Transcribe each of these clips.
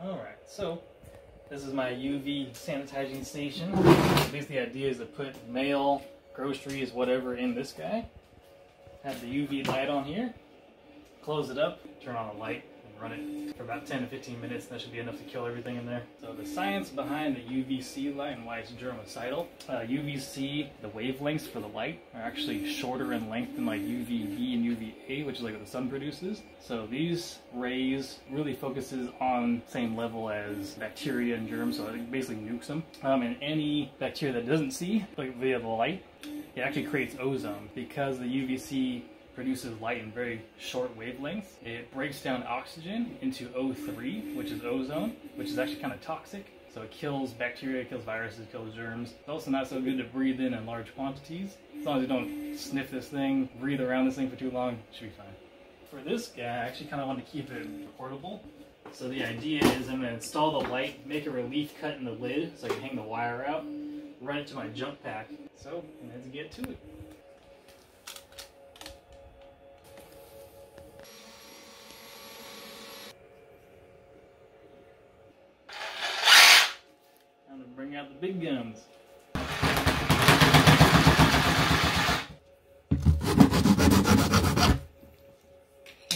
Alright, so this is my UV sanitizing station. Basically the idea is to put mail, groceries, whatever in this guy. Have the UV light on here. Close it up, turn on the light, run it for about 10 to 15 minutes. And that should be enough to kill everything in there. So the science behind the UVC light and why it's germicidal. Uh, UVC, the wavelengths for the light, are actually shorter in length than like UVB and UVA, which is like what the sun produces. So these rays really focuses on same level as bacteria and germs, so it basically nukes them. Um, and any bacteria that doesn't see, like via the light, it actually creates ozone because the UVC produces light in very short wavelengths. It breaks down oxygen into O3, which is ozone, which is actually kind of toxic. So it kills bacteria, kills viruses, kills germs. It's also not so good to breathe in in large quantities. As long as you don't sniff this thing, breathe around this thing for too long, it should be fine. For this guy, I actually kind of want to keep it portable. So the idea is I'm going to install the light, make a relief cut in the lid so I can hang the wire out, run it to my jump pack. So let's get to it. The big guns.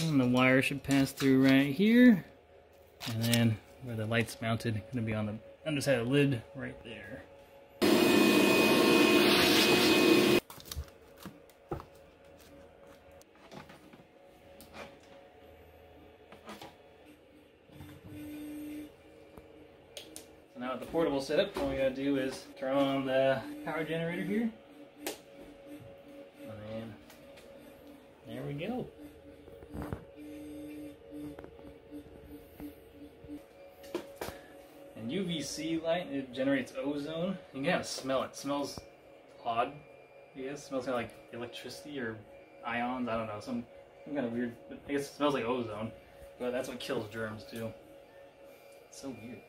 And the wire should pass through right here. And then where the light's mounted, gonna be on the underside of the lid right there. So now with the portable setup, all we gotta do is turn on the power generator here. And then there we go. And UVC light, it generates ozone. You can kind of smell it. it smells odd. I guess it smells kind of like electricity or ions. I don't know. Some, some kind of weird. I guess it smells like ozone. But that's what kills germs too. It's so weird.